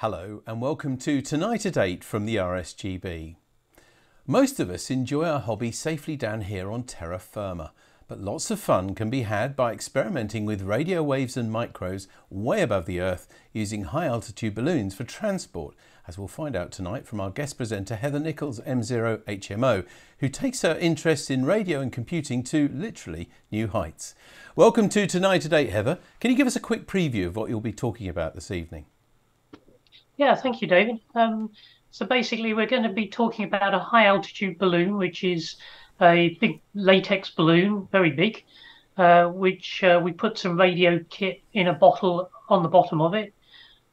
Hello and welcome to Tonight at 8 from the RSGB. Most of us enjoy our hobby safely down here on terra firma, but lots of fun can be had by experimenting with radio waves and micros way above the Earth using high altitude balloons for transport, as we'll find out tonight from our guest presenter Heather Nickalls, M0HMO, who takes her interest in radio and computing to literally new heights. Welcome to Tonight at 8, Heather. Can you give us a quick preview of what you'll be talking about this evening? Yeah, thank you, David. Um, so basically, we're going to be talking about a high altitude balloon, which is a big latex balloon, very big, uh, which uh, we put some radio kit in a bottle on the bottom of it,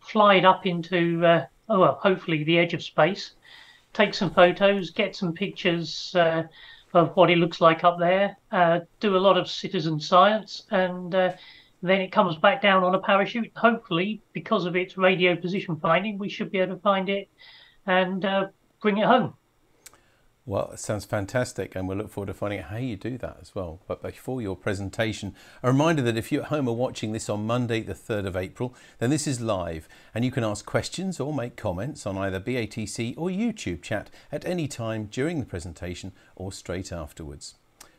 fly it up into, uh, oh, well, hopefully the edge of space, take some photos, get some pictures uh, of what it looks like up there, uh, do a lot of citizen science, and uh, then it comes back down on a parachute. Hopefully, because of its radio position finding, we should be able to find it and uh, bring it home. Well, it sounds fantastic, and we'll look forward to finding out how you do that as well. But before your presentation, a reminder that if you at home are watching this on Monday, the 3rd of April, then this is live, and you can ask questions or make comments on either BATC or YouTube chat at any time during the presentation or straight afterwards.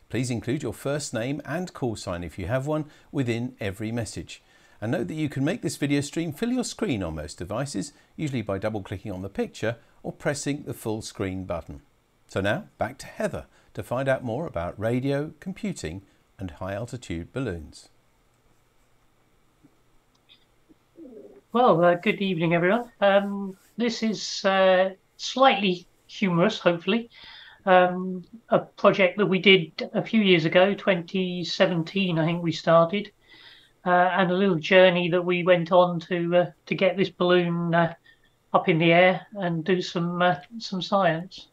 Please include your first name and call sign if you have one within every message. And note that you can make this video stream fill your screen on most devices, usually by double clicking on the picture or pressing the full screen button. So now back to Heather to find out more about radio, computing and high altitude balloons. Well, uh, good evening everyone. Um, this is uh, slightly humorous, hopefully um, a project that we did a few years ago, 2017, I think we started, uh, and a little journey that we went on to uh, to get this balloon uh, up in the air and do some uh, some science.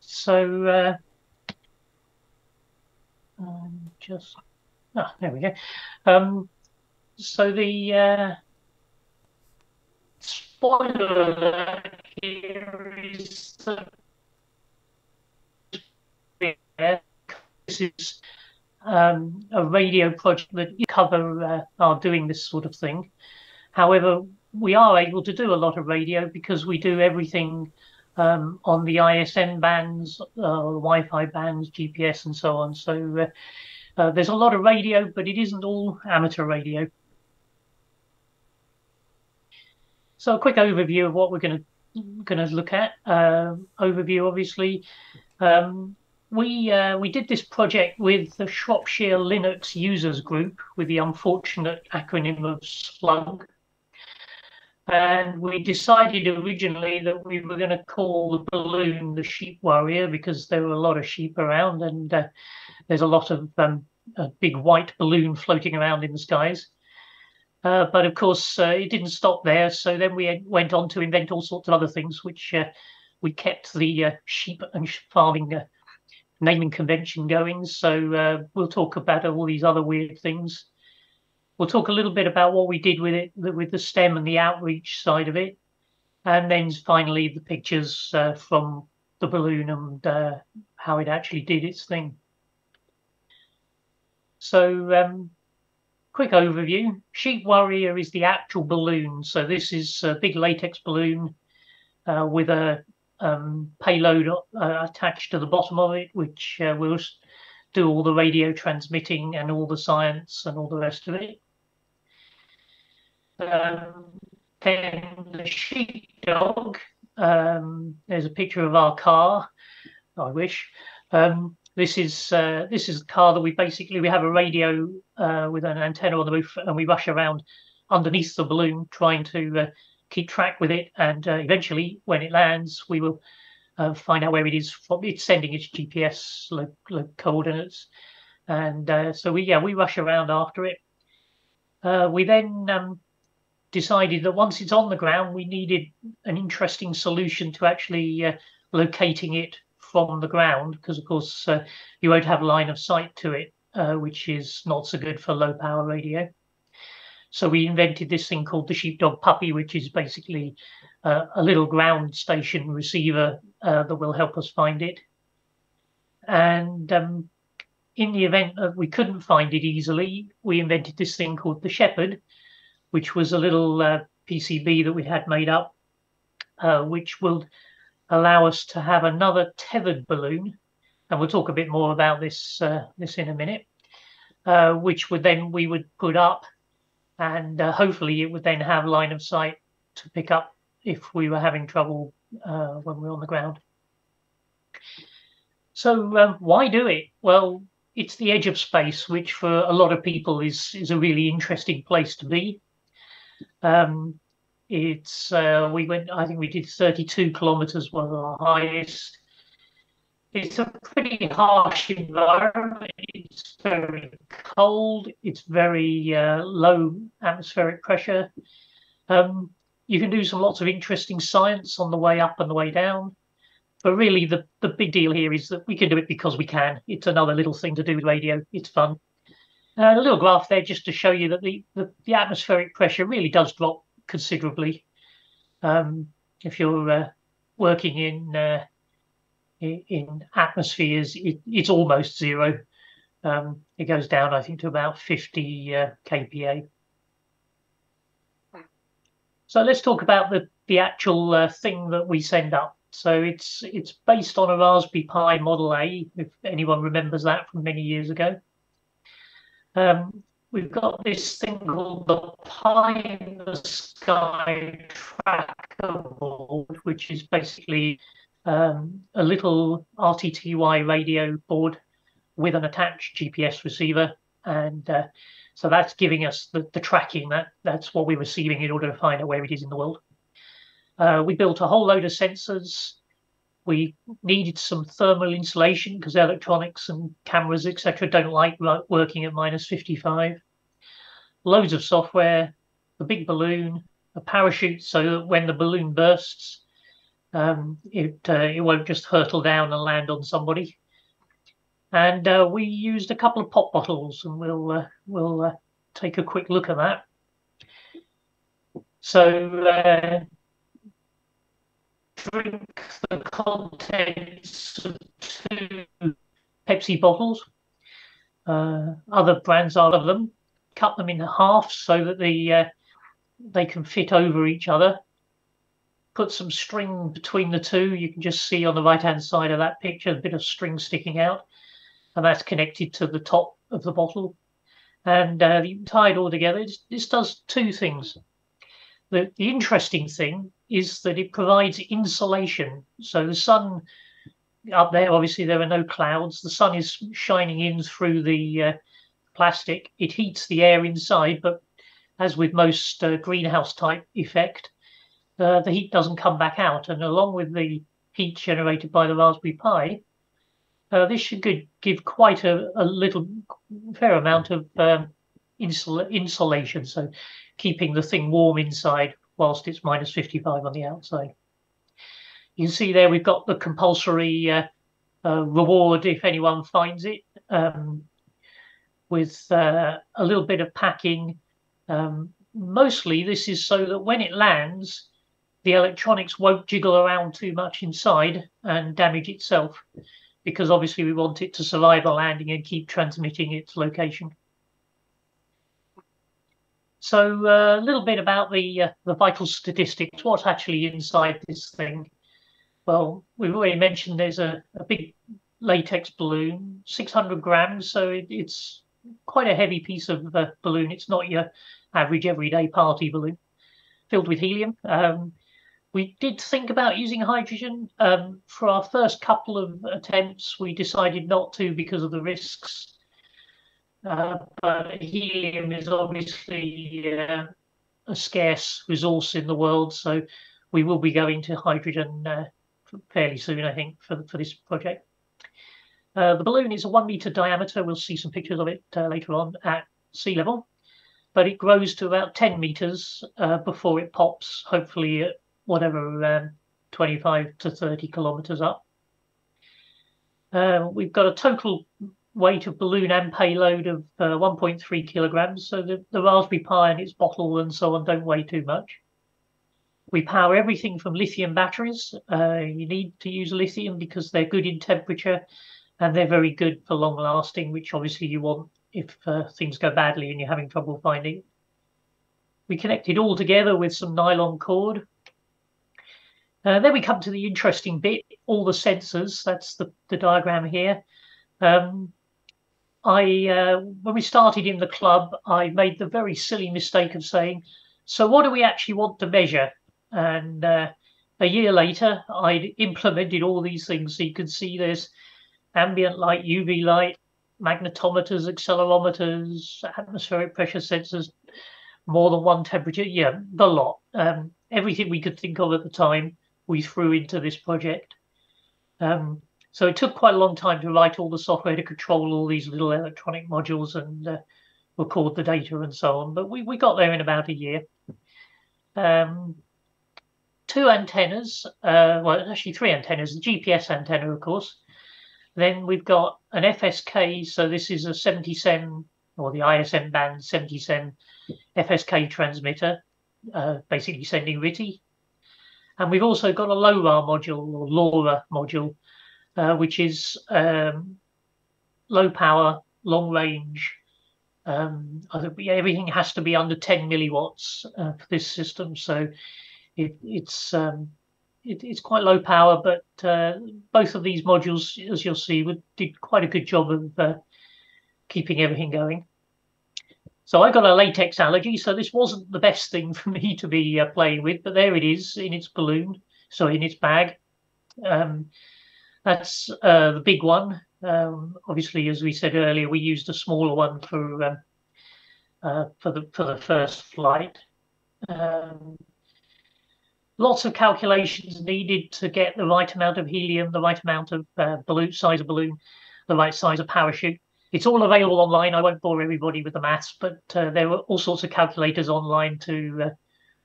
So uh, um, just ah, there we go. Um, so the uh, spoiler here is this is um, a radio project that cover uh, are doing this sort of thing. However, we are able to do a lot of radio because we do everything um, on the ISM bands, uh, Wi-Fi bands, GPS, and so on. So uh, uh, there's a lot of radio, but it isn't all amateur radio. So a quick overview of what we're going to going to look at. Uh, overview, obviously. Um, we uh, we did this project with the Shropshire Linux Users Group with the unfortunate acronym of SLUG. And we decided originally that we were going to call the balloon the Sheep Worrier because there were a lot of sheep around and uh, there's a lot of um, a big white balloon floating around in the skies. Uh, but of course, uh, it didn't stop there. So then we went on to invent all sorts of other things, which uh, we kept the uh, sheep and farming naming convention going. So uh, we'll talk about all these other weird things. We'll talk a little bit about what we did with it, with the STEM and the outreach side of it, and then finally the pictures uh, from the balloon and uh, how it actually did its thing. So, um, quick overview: Sheep Worrier is the actual balloon. So this is a big latex balloon uh, with a um, payload uh, attached to the bottom of it, which uh, will do all the radio transmitting and all the science and all the rest of it. Um, then the sheepdog. Um, there's a picture of our car. I wish. Um, this is uh, this is a car that we basically we have a radio uh, with an antenna on the roof, and we rush around underneath the balloon trying to uh, keep track with it, and uh, eventually, when it lands, we will uh, find out where it is. From. It's sending its GPS lo- lo- coordinates, and uh, so we yeah we rush around after it. Uh, we then um, decided that once it's on the ground, we needed an interesting solution to actually uh, locating it from the ground, because of course uh, you won't have line of sight to it, which is not so good for low power radio. So we invented this thing called the sheepdog puppy, which is basically uh, a little ground station receiver uh, that will help us find it. And um, in the event that we couldn't find it easily, we invented this thing called the shepherd, which was a little uh, PCB that we had made up, uh, which will allow us to have another tethered balloon, and we'll talk a bit more about this uh, this in a minute, uh, which would then we would put up, and uh, hopefully it would then have line of sight to pick up if we were having trouble uh, when we are on the ground. So um, why do it? Well, it's the edge of space, which for a lot of people is is a really interesting place to be. Um, it's uh, we went. I think we did 32 kilometers was our highest. It's a pretty harsh environment. It's very cold. It's very uh, low atmospheric pressure. Um, you can do some lots of interesting science on the way up and the way down. But really, the, the big deal here is that we can do it because we can. It's another little thing to do with radio. It's fun. Uh, a little graph there just to show you that the, the, the atmospheric pressure really does drop considerably. Um, if you're uh, working in uh, in atmospheres, it, it's almost zero. Um, it goes down, I think, to about 50 uh, kPa. So let's talk about the the actual uh, thing that we send up. So it's it's based on a Raspberry Pi Model A, if anyone remembers that from many years ago. Um, we've got this thing called the Pi in the Sky tracker board, which is basically um, a little RTTY radio board with an attached GPS receiver. And uh, so that's giving us the, the tracking that that's what we're receiving in order to find out where it is in the world. Uh, we built a whole load of sensors. We needed some thermal insulation because electronics and cameras, etc., don't like working at minus 55. Loads of software, a big balloon, a parachute so that when the balloon bursts, um, it uh, it won't just hurtle down and land on somebody. And uh, we used a couple of pop bottles, and we'll uh, we'll uh, take a quick look at that. So uh, drink the contents of two Pepsi bottles. Uh, other brands are of them. Cut them in half so that the uh, they can fit over each other. Put some string between the two. You can just see on the right hand side of that picture a bit of string sticking out, and that's connected to the top of the bottle. And uh, you tie it all together. this does two things. The, the interesting thing is that it provides insulation. So the sun up there, obviously, there are no clouds. The sun is shining in through the uh, plastic. It heats the air inside, but as with most uh, greenhouse type effect, uh, the heat doesn't come back out. And along with the heat generated by the Raspberry Pi, uh, this should give quite a, a, little, fair amount of um, insul- insulation. So keeping the thing warm inside whilst it's minus 55 on the outside. You can see there we've got the compulsory uh, uh, reward if anyone finds it, um, with uh, a little bit of packing. Um, mostly this is so that when it lands, the electronics won't jiggle around too much inside and damage itself, because obviously we want it to survive the landing and keep transmitting its location. So uh, a little bit about the uh, the vital statistics. What's actually inside this thing? Well, we've already mentioned there's a, a big latex balloon, 600 grams, so it, it's quite a heavy piece of uh, balloon. It's not your average everyday party balloon, filled with helium. Um, we did think about using hydrogen um, for our first couple of attempts. We decided not to because of the risks. Uh, but helium is obviously uh, a scarce resource in the world, so we will be going to hydrogen uh, fairly soon, I think, for for this project. Uh, the balloon is a one meter diameter. We'll see some pictures of it uh, later on at sea level, but it grows to about 10 meters uh, before it pops, hopefully at whatever um, 25 to 30 kilometers up. we've got a total weight of balloon and payload of uh, 1.3 kilograms. So the, the Raspberry Pi and its bottle and so on don't weigh too much. We power everything from lithium batteries. Uh, you need to use lithium because they're good in temperature and they're very good for long lasting, which obviously you want if uh, things go badly and you're having trouble finding. we connect it all together with some nylon cord. Uh, then we come to the interesting bit, all the sensors. That's the, the diagram here. Um, I uh, when we started in the club, I made the very silly mistake of saying, "So what do we actually want to measure?" And uh, a year later, I'd implemented all these things. So you can see there's ambient light, UV light, magnetometers, accelerometers, atmospheric pressure sensors, more than one temperature. Yeah, the lot. Um, everything we could think of at the time, we threw into this project. Um, so it took quite a long time to write all the software to control all these little electronic modules and uh, record the data and so on. But we, we got there in about a year. Um, two antennas, uh, well, actually three antennas, the GPS antenna, of course. Then we've got an FSK, so this is a 70 or the ISM band 70 FSK transmitter, uh, basically sending RTTY. And we've also got a LoRa module or LoRa module, uh, which is um, low power, long range. Um, everything has to be under 10 milliwatts uh, for this system. So it, it's um, it, it's quite low power, but uh, both of these modules, as you'll see, did quite a good job of uh, keeping everything going. So I got a latex allergy, so this wasn't the best thing for me to be uh, playing with, but there it is in its balloon, so in its bag. Um, that's uh, the big one. Um, obviously, as we said earlier, we used a smaller one for um, uh, for the for the first flight. Um, lots of calculations needed to get the right amount of helium, the right amount of uh, balloon size of balloon, the right size of parachute. It's all available online. I won't bore everybody with the maths, but uh, there are all sorts of calculators online to uh,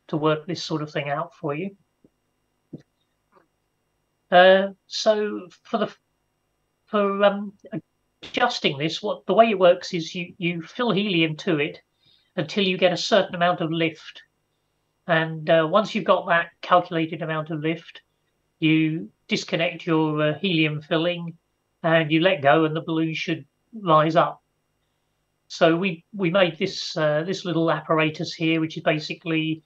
to work this sort of thing out for you. Uh, so for the for um, adjusting this, what the way it works is you you fill helium to it until you get a certain amount of lift and uh, once you've got that calculated amount of lift, you disconnect your uh, helium filling and you let go, and the balloon should rise up. So we we made this uh, this little apparatus here, which is basically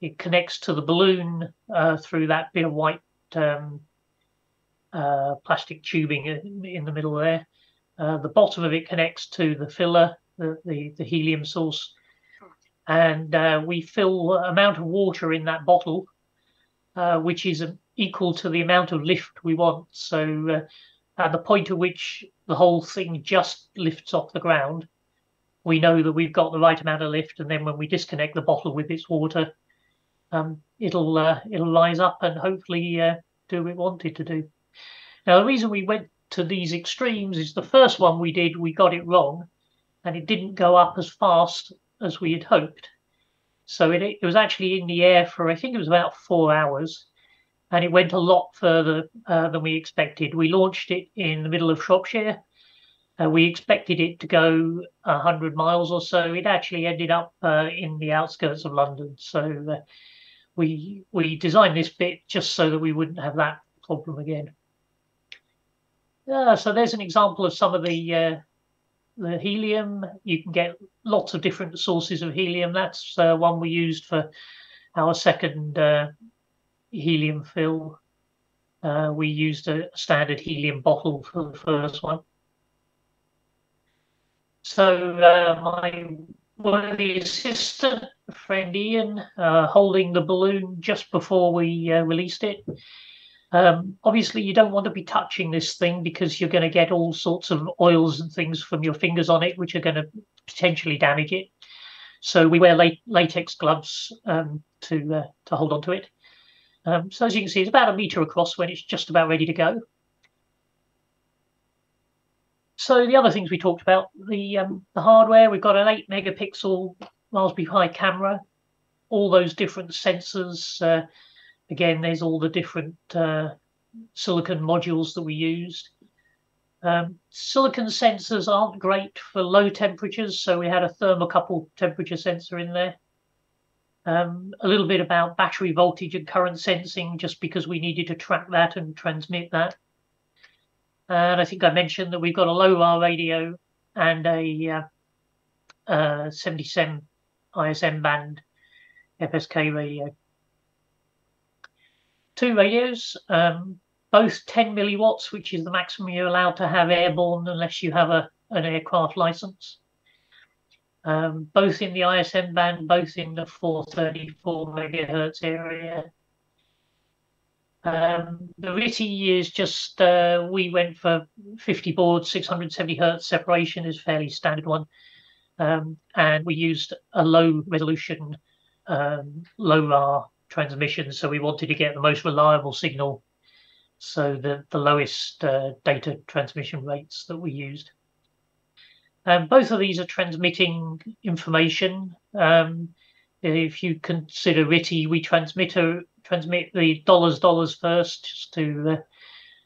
it connects to the balloon uh, through that bit of white um, uh, plastic tubing in the middle there. Uh, the bottom of it connects to the filler, the, the, the helium source, and uh, we fill amount of water in that bottle, uh, which is equal to the amount of lift we want. So at the point at which the whole thing just lifts off the ground, we know that we've got the right amount of lift, and then when we disconnect the bottle with its water, um, it'll uh, it'll rise up and hopefully uh, do what it wanted to do. Now the reason we went to these extremes is the first one we did we got it wrong, and it didn't go up as fast as we had hoped. So it, it was actually in the air for, I think it was about four hours, and it went a lot further uh, than we expected. We launched it in the middle of Shropshire. Uh, we expected it to go 100 miles or so. It actually ended up uh, in the outskirts of London. So uh, we we designed this bit just so that we wouldn't have that problem again. So there's an example of some of the uh, the helium. You can get lots of different sources of helium. That's uh, one we used for our second helium fill. Uh, we used a standard helium bottle for the first one. So uh, my worthy assistant, friend Ian, uh, holding the balloon just before we uh, released it, um, obviously, you don't want to be touching this thing because you're going to get all sorts of oils and things from your fingers on it, which are going to potentially damage it. So we wear latex gloves um, to uh, to hold on to it. Um, so as you can see, it's about a meter across when it's just about ready to go. So the other things we talked about, the um, the hardware, we've got an eight megapixel Raspberry Pi camera, all those different sensors. Uh, Again, there's all the different uh, silicon modules that we used. Um, silicon sensors aren't great for low temperatures, so we had a thermocouple temperature sensor in there. Um, a little bit about battery voltage and current sensing, just because we needed to track that and transmit that. And I think I mentioned that we've got a low LoRa radio and a uh, uh, 77 ISM band FSK radio. Two radios, um, both 10 milliwatts, which is the maximum you're allowed to have airborne unless you have a, an aircraft license. Um, both in the ISM band, both in the 434 megahertz area. Um, the RTTY is just, uh, we went for 50 baud, 670 hertz separation is fairly standard one. Um, and we used a low resolution, um, LoRa transmission. So we wanted to get the most reliable signal. So the, the lowest uh, data transmission rates that we used. Um, both of these are transmitting information. Um, if you consider RTTY, we transmit a, transmit the dollars dollars first just to uh,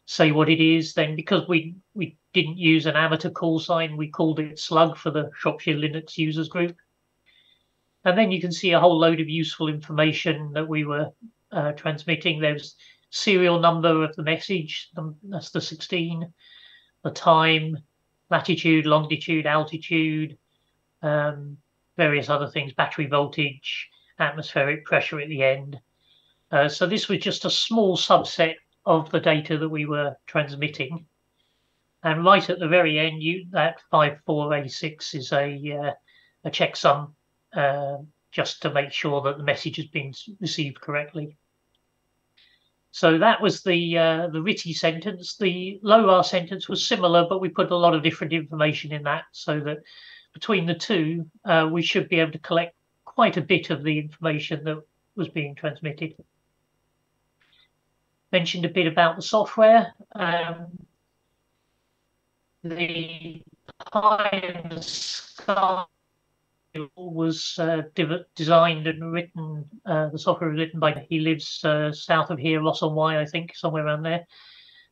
say what it is. Then because we we didn't use an amateur call sign, we called it Slug for the Shropshire Linux users group. And then you can see a whole load of useful information that we were uh, transmitting. There's serial number of the message, that's the 16, the time, latitude, longitude, altitude, um, various other things, battery voltage, atmospheric pressure at the end. Uh, so this was just a small subset of the data that we were transmitting. And right at the very end, you, that 5486 is a, uh, a checksum uh, just to make sure that the message has been received correctly. So that was the uh, the RTTY sentence. The LoRa sentence was similar, but we put a lot of different information in that, so that between the two, uh, we should be able to collect quite a bit of the information that was being transmitted. Mentioned a bit about the software. Um, the Pi in the Sky was uh, designed and written. Uh, the software was written by he lives uh, south of here, Ross on Wye, I think, somewhere around there,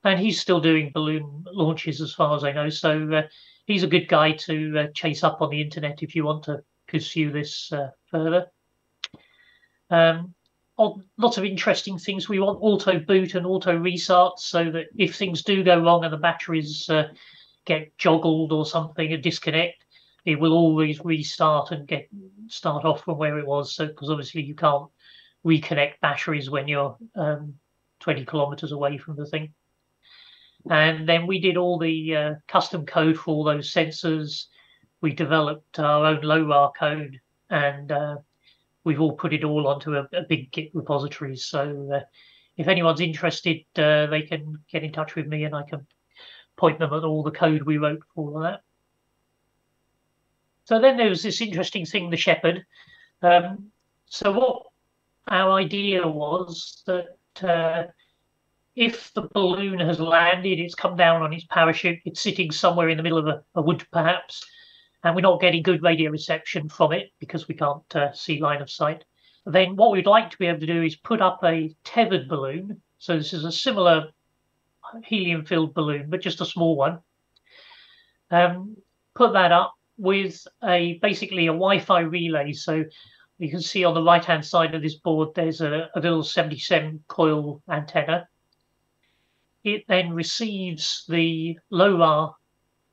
and he's still doing balloon launches as far as I know. So uh, he's a good guy to uh, chase up on the internet if you want to pursue this uh, further. Um, lots of interesting things. We want auto boot and auto restart so that if things do go wrong and the batteries get joggled or something, a disconnect, it will always restart and get start off from where it was. So because obviously you can't reconnect batteries when you're um, 20 kilometers away from the thing. And then we did all the uh, custom code for all those sensors. We developed our own LoRa code, and uh, we've all put it all onto a, a big Git repository. So uh, if anyone's interested, uh, they can get in touch with me, and I can point them at all the code we wrote for all that. So then there was this interesting thing, the shepherd. Um, so what our idea was that uh, if the balloon has landed, it's come down on its parachute, it's sitting somewhere in the middle of a, a wood perhaps, and we're not getting good radio reception from it because we can't uh, see line of sight. Then what we'd like to be able to do is put up a tethered balloon. So this is a similar helium-filled balloon, but just a small one. Um, put that up with a basically a Wi-Fi relay. So you can see on the right-hand side of this board, there's a, a little 77 coil antenna. It then receives the LoRa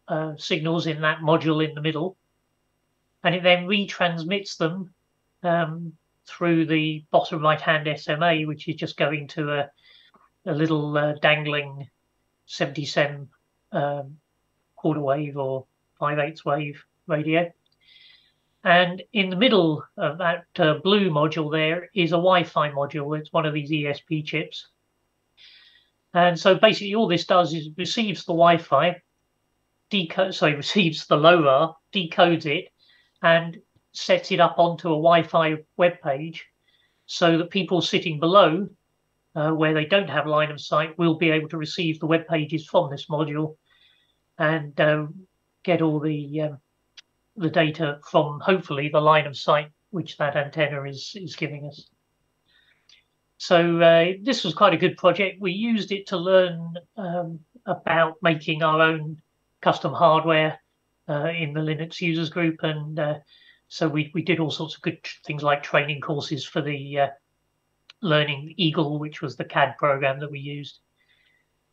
uh, signals in that module in the middle, and it then retransmits them um, through the bottom right-hand SMA, which is just going to a, a little uh, dangling 77 um, quarter wave or 5 eighths wave radio. And in the middle of that uh, blue module there is a Wi-Fi module. It's one of these ESP chips. And so basically all this does is receives the Wi-Fi, decode, sorry, receives the LoRa, decodes it, and sets it up onto a Wi-Fi web page so that people sitting below uh, where they don't have line of sight will be able to receive the web pages from this module and uh, get all the um, the data from hopefully the line of sight which that antenna is is giving us. So uh, this was quite a good project. We used it to learn um, about making our own custom hardware uh, in the Linux users group, and uh, so we we did all sorts of good things like training courses for the uh, learning Eagle, which was the CAD program that we used.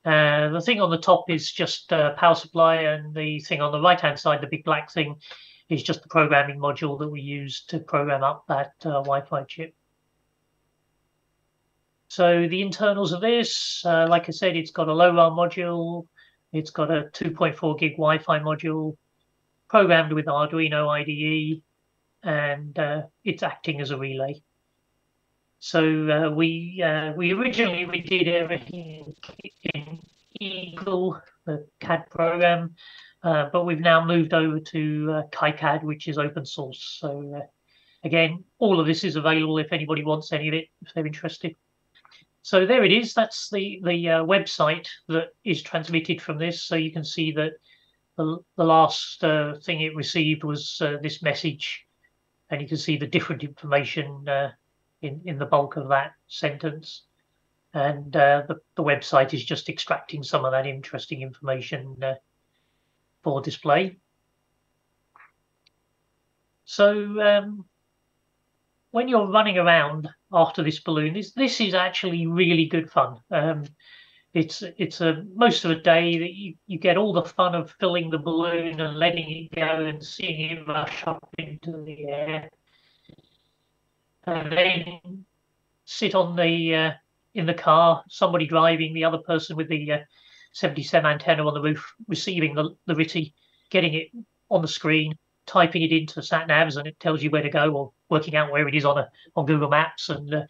Uh, the thing on the top is just uh, power supply, and the thing on the right hand side, the big black thing, is just the programming module that we use to program up that uh, Wi-Fi chip. So the internals of this, uh, like I said, it's got a LoRa module, it's got a 2.4 gig Wi-Fi module, programmed with Arduino IDE, and uh, it's acting as a relay. So uh, we uh, we originally we did everything in Eagle, the CAD program, uh, but we've now moved over to uh, KiCad, which is open source. So uh, again, all of this is available if anybody wants any of it, if they're interested. So there it is. That's the the uh, website that is transmitted from this. So you can see that the, the last uh, thing it received was uh, this message, and you can see the different information in in the bulk of that sentence. And the the website is just extracting some of that interesting information for display. So um, when you're running around after this balloon, this this is actually really good fun. Um, it's it's a most of the day that you, you get all the fun of filling the balloon and letting it go and seeing it rush up into the air, and then sit on the uh, in the car, somebody driving, the other person with the uh, 77 antenna on the roof, receiving the the RTTY, getting it on the screen, typing it into sat navs, and it tells you where to go or working out where it is on a on Google Maps and uh,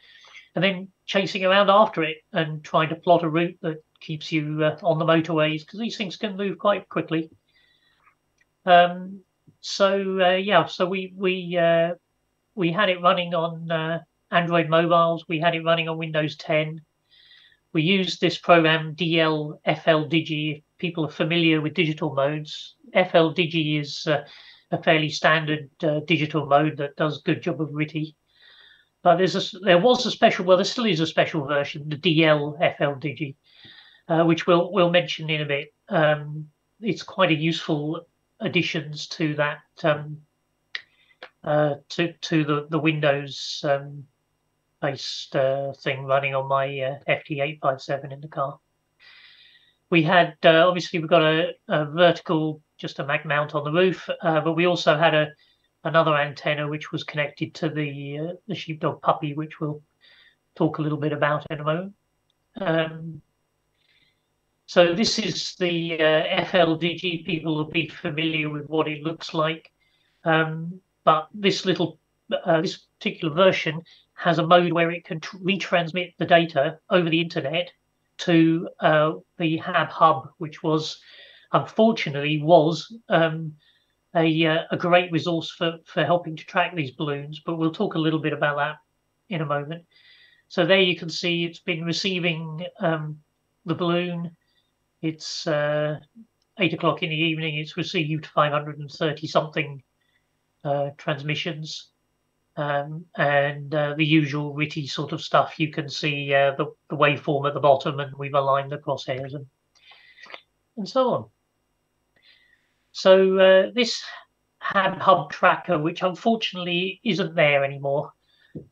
and then chasing around after it and trying to plot a route that keeps you uh, on the motorways because these things can move quite quickly. Um, so uh, yeah, so we we uh, we had it running on uh, Android mobiles. We had it running on Windows 10. We use this program DL FL. People are familiar with digital modes. FL Digi is uh, a fairly standard uh, digital mode that does a good job of RTTY. But there's a, there was a special, well, there still is a special version, the DL uh, which we'll we'll mention in a bit. Um, it's quite a useful additions to that um, uh, to to the the Windows um, based uh, thing running on my uh, FT857 in the car. We had uh, obviously we've got a, a vertical just a mag mount on the roof. Uh, but we also had a another antenna which was connected to the uh, the sheepdog puppy, which we'll talk a little bit about in a moment. Um, so this is the uh, FL Digi. People will be familiar with what it looks like, um, but this little uh, this particular version has a mode where it can retransmit the data over the internet to uh, the Habhub, which was unfortunately was um, a, uh, a great resource for, for helping to track these balloons, but we'll talk a little bit about that in a moment. So there you can see it's been receiving um, the balloon. It's uh, eight o'clock in the evening. It's received 530 something uh, transmissions. Um, and uh, the usual witty sort of stuff. You can see uh, the, the waveform at the bottom, and we've aligned the crosshairs and and so on. So uh, this Habhub tracker, which unfortunately isn't there anymore.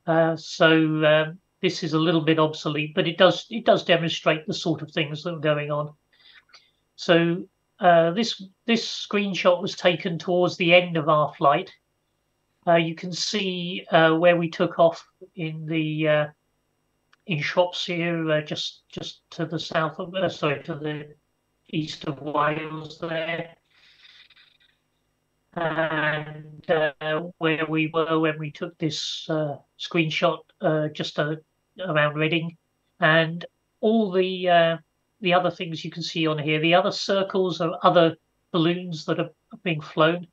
Uh, so um, this is a little bit obsolete, but it does it does demonstrate the sort of things that are going on. So uh, this this screenshot was taken towards the end of our flight. Uh, you can see uh, where we took off in the uh, in Shropshire, just just to the south of sorry to the east of Wales there and uh, where we were when we took this uh, screenshot uh, just around Reading, and all the the other things you can see on here. The other circles are other balloons that are being flown.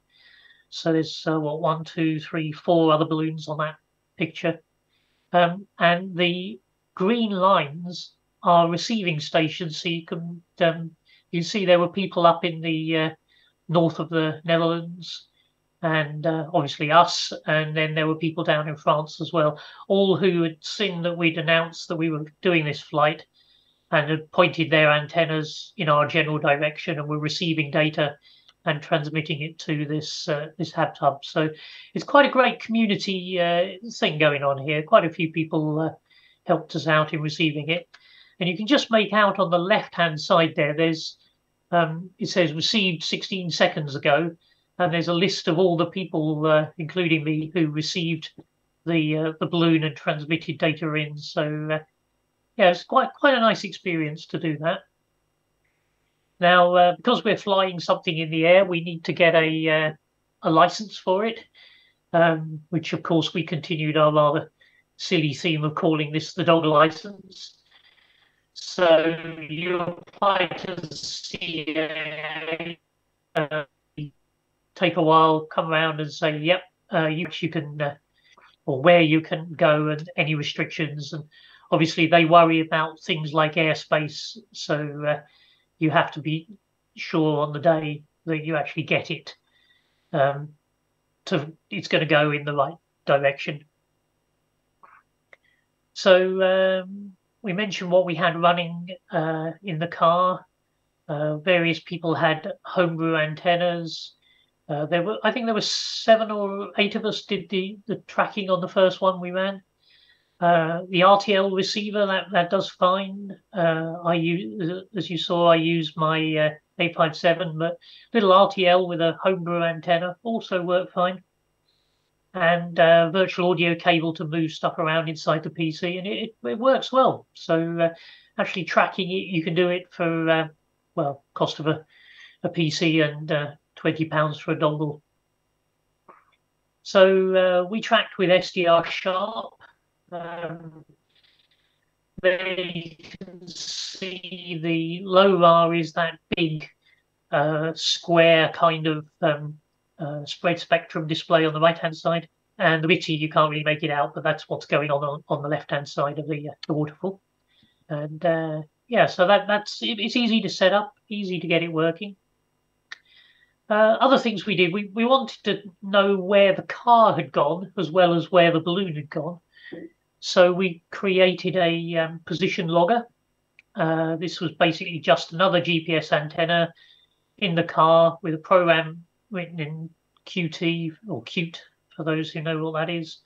So there's uh, what one, two, three, four other balloons on that picture, um, and the green lines are receiving stations. So you can um, you see there were people up in the north of the Netherlands, and uh, obviously us. And then there were people down in France as well, all who had seen that we'd announced that we were doing this flight and had pointed their antennas in our general direction and were receiving data and transmitting it to this uh, this Habhub. So it's quite a great community uh, thing going on here. Quite a few people uh, helped us out in receiving it. And you can just make out on the left hand side there, there's um, it says received 16 seconds ago, and there's a list of all the people, uh, including me, who received the uh, the balloon and transmitted data in. So uh, yeah, it's quite quite a nice experience to do that. Now, uh, because we're flying something in the air, we need to get a uh, a license for it, um, which of course we continued our rather silly theme of calling this the dog license. So you apply to the CAA, uh, take a while, come around and say, yep, uh, you, you can, uh, or where you can go and any restrictions. And obviously they worry about things like airspace. So uh, you have to be sure on the day that you actually get it. Um, to it's going to go in the right direction. So um, we mentioned what we had running uh, in the car. Uh, various people had homebrew antennas. Uh, there were, I think, there were seven or eight of us did the the tracking on the first one we ran. Uh, the RTL receiver that that does fine. Uh, I use, as you saw, I used my uh, 857, but little RTL with a homebrew antenna also worked fine and uh, virtual audio cable to move stuff around inside the PC, and it, it works well. So uh, actually tracking it, you can do it for uh, well cost of a, a PC and twenty pounds for a dongle. So we tracked with SDR Sharp. Um, there you can see the LoRa is that big uh, square kind of um, uh, spread spectrum display on the right hand side. And the RTTY, you can't really make it out, but that's what's going on on, on the left hand side of the, uh, the waterfall. And uh, yeah, so that that's it's easy to set up, easy to get it working. Uh, other things we did, we, we wanted to know where the car had gone as well as where the balloon had gone. So we created a um, position logger. Uh, this was basically just another GPS antenna in the car with a program written in Qt or Qt for those who know what that is.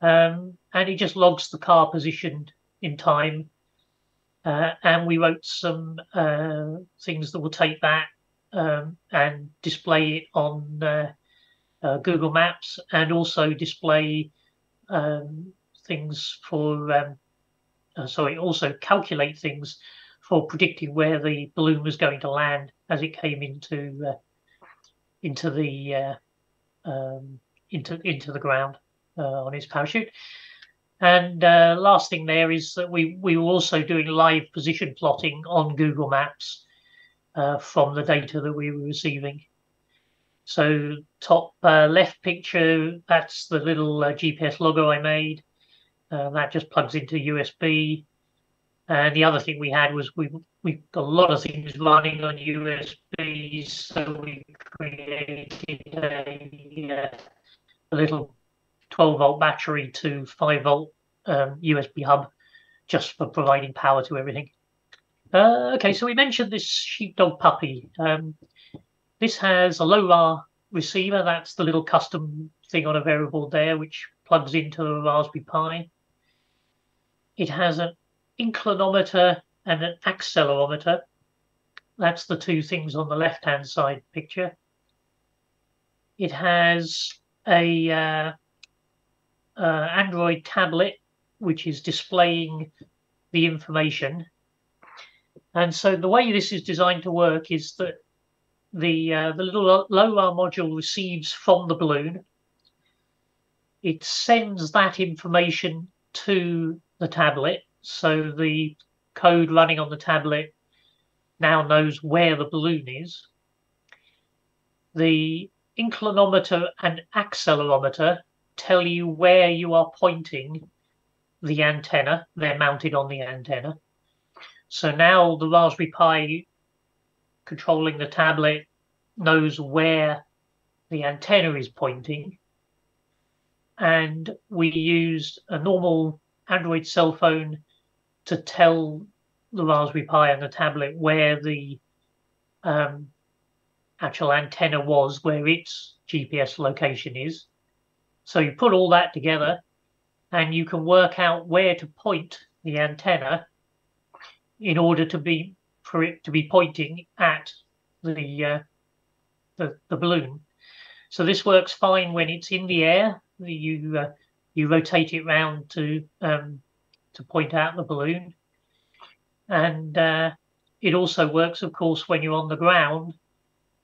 Um, and it just logs the car positioned in time. Uh, and we wrote some uh, things that will take that um, and display it on uh, uh Google Maps and also display um, things for, um, uh, sorry, also calculate things for predicting where the balloon was going to land as it came into uh, into the uh, um, into into the ground uh, on his parachute. And uh, last thing there is that we we were also doing live position plotting on Google Maps uh, from the data that we were receiving. So top uh, left picture, that's the little uh, GPS logo I made. That just plugs into USB. And the other thing we had was we we got a lot of things running on USBs, so we created a, a little 12 volt battery to 5 volt um, USB hub just for providing power to everything. Uh, okay, so we mentioned this sheepdog puppy. Um, this has a LoRa receiver. That's the little custom thing on a variable there, which plugs into the Raspberry Pi. It has an inclinometer and an accelerometer. That's the two things on the left-hand side picture. It has a uh, uh, Android tablet which is displaying the information. And so the way this is designed to work is that the uh, the little LoRa module receives from the balloon. It sends that information to the tablet, so the code running on the tablet now knows where the balloon is. The inclinometer and accelerometer tell you where you are pointing the antenna. They're mounted on the antenna. So now the Raspberry Pi controlling the tablet knows where the antenna is pointing. And we used a normal Android cell phone to tell the Raspberry Pi and the tablet where the um, actual antenna was, where its GPS location is. So you put all that together and you can work out where to point the antenna in order to be for it to be pointing at the uh, the, the balloon. So this works fine when it's in the air. You uh, you rotate it round to um, to point out the balloon. And uh, it also works, of course, when you're on the ground.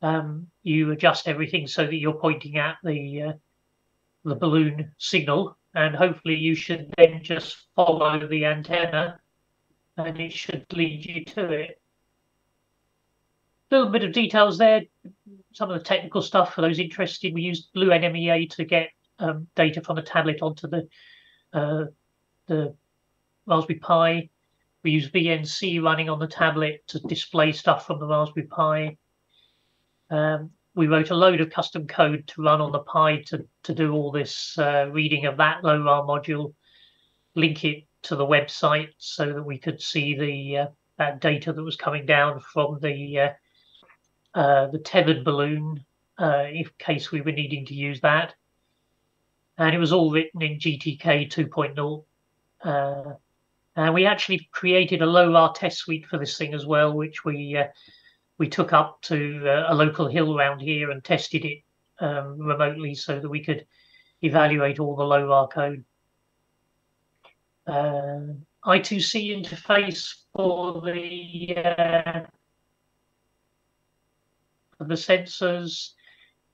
Um, you adjust everything so that you're pointing at the uh, the balloon signal, and hopefully you should then just follow the antenna, and it should lead you to it. A little bit of details there. Some of the technical stuff for those interested. We used Blue NMEA to get um, data from the tablet onto the uh, the Raspberry Pi. We use VNC running on the tablet to display stuff from the Raspberry Pi. Um, we wrote a load of custom code to run on the Pi to, to do all this uh, reading of that LoRa module, link it to the website so that we could see the uh, that data that was coming down from the uh, uh the tethered balloon uh, in case we were needing to use that and it was all written in GTK 2.0. Uh, and we actually created a LoRa test suite for this thing as well, which we uh, we took up to uh, a local hill around here and tested it um, remotely so that we could evaluate all the LoRa code. Uh, I2C interface for the uh, for the sensors,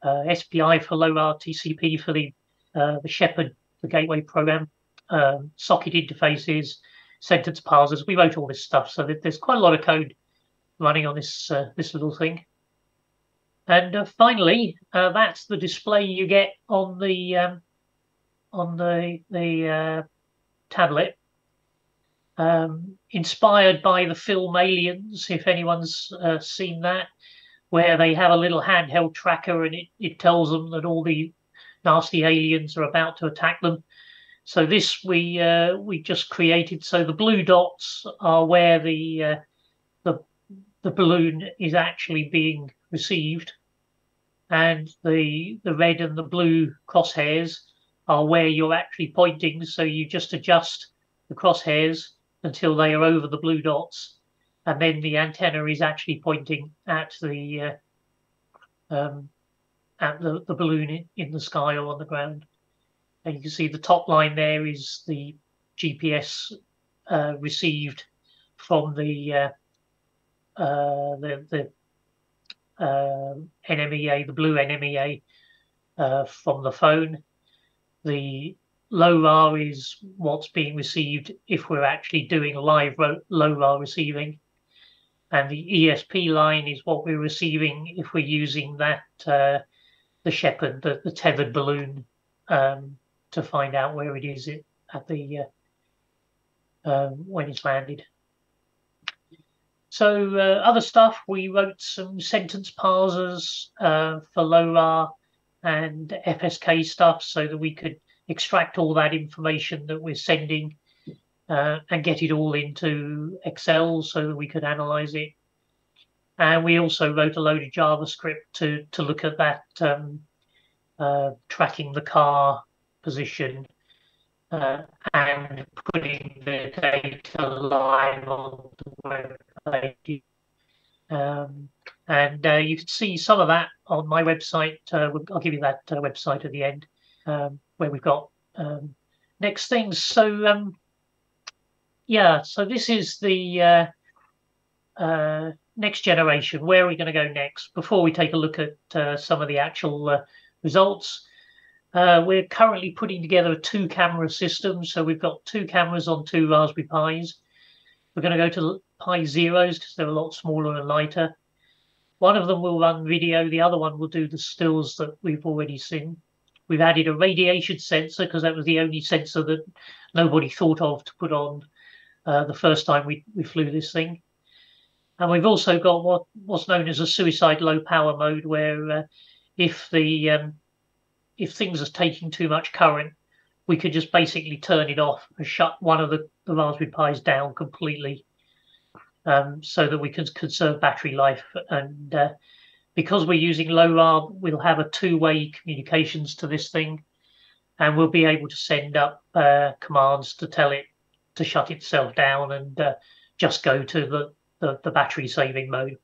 uh, SPI for LoRa, TCP for the uh, the Shepherd, the gateway program, um, socket interfaces, sentence parsers. We wrote all this stuff, so there's quite a lot of code running on this uh, this little thing. And uh, finally, uh, that's the display you get on the um, on the the uh, tablet. Um, inspired by the film Aliens, if anyone's uh, seen that, where they have a little handheld tracker and it, it tells them that all the nasty aliens are about to attack them. So this we uh, we just created. So the blue dots are where the uh, the the balloon is actually being received, and the the red and the blue crosshairs are where you're actually pointing. So you just adjust the crosshairs until they are over the blue dots, and then the antenna is actually pointing at the uh, um, at the, the balloon in, in the sky or on the ground. And you can see the top line there is the GPS uh, received from the uh, uh, the, the uh, NMEA, the blue NMEA uh, from the phone. The LoRa is what's being received if we're actually doing live LoRa receiving. And the ESP line is what we're receiving if we're using that uh, the shepherd, the, the tethered balloon, um, to find out where it is at the uh, um, when it's landed. So uh, other stuff, we wrote some sentence parsers uh, for LoRa and FSK stuff so that we could extract all that information that we're sending uh, and get it all into Excel so that we could analyze it. And we also wrote a load of JavaScript to to look at that um, uh, tracking the car position uh, and putting the data live on the web page. Um, and uh, you can see some of that on my website. Uh, I'll give you that uh, website at the end um, where we've got um, next things. So um, yeah, so this is the uh, next generation, where are we going to go next? Before we take a look at uh, some of the actual uh, results, uh, we're currently putting together a two camera system. So we've got two cameras on two Raspberry Pis. We're going to go to Pi Zeros because they're a lot smaller and lighter. One of them will run video, the other one will do the stills that we've already seen. We've added a radiation sensor because that was the only sensor that nobody thought of to put on uh, the first time we, we flew this thing. And we've also got what what's known as a suicide low power mode, where uh, if the um, if things are taking too much current, we could just basically turn it off and shut one of the, the Raspberry Pis down completely, um, so that we can conserve battery life. And uh, because we're using low LoRa, we'll have a two-way communications to this thing, and we'll be able to send up uh, commands to tell it to shut itself down and uh, just go to the the, the battery saving mode.